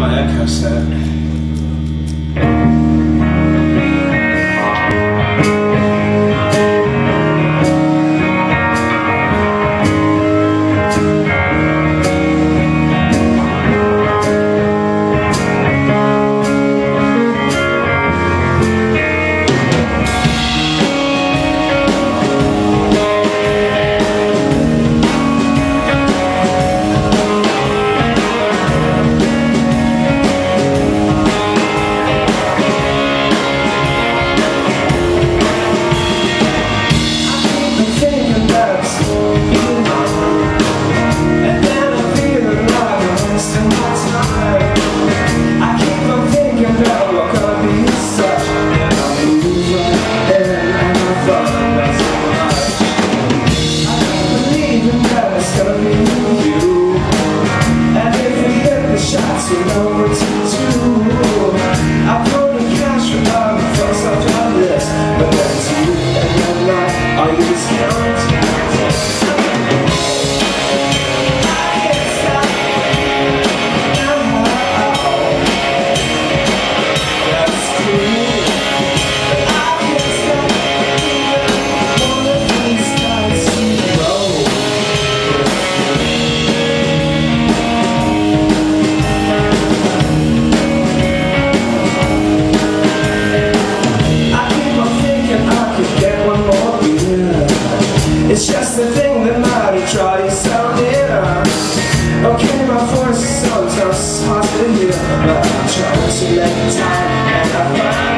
my echo set. Be you. Are just the thing that might try to sound it out. Okay, my voice is sometimes hard to hear, but I'm trying to make time.